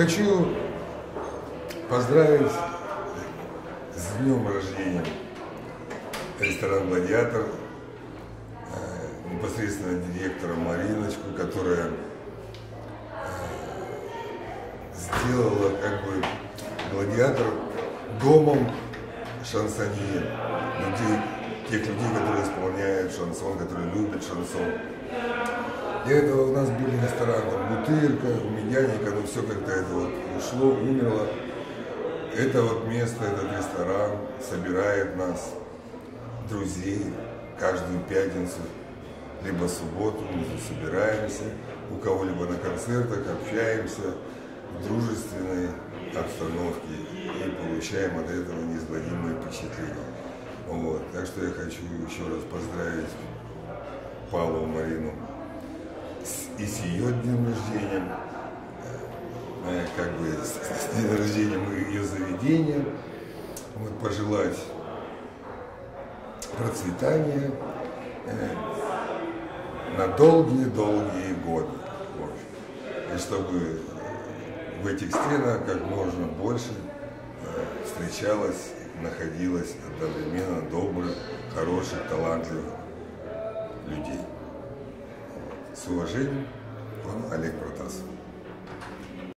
Хочу поздравить с днем рождения ресторан «Гладиатор», э, непосредственно директора Мариночку, которая э, сделала как бы «Гладиатор» домом шансонье, людей, тех людей, которые исполняют шансон, которые любят шансон. До этого у нас были рестораны, Бутырка, Медяника, но все как-то это вот ушло, умерло. Это вот место, этот ресторан собирает нас, друзей, каждую пятницу, либо субботу мы собираемся, у кого-либо на концертах, общаемся в дружественной обстановке и получаем от этого неизгладимые впечатления. Вот. Так что я хочу еще раз поздравить Павлову Марину и с ее днем рождения, э, как бы с, с днем рождения ее заведения, вот, пожелать процветания э, на долгие-долгие годы. Вот. И чтобы в этих стенах как можно больше э, встречалось, находилось одновременно добрых, хороших, талантливых людей. С уважением, Олег Протасов.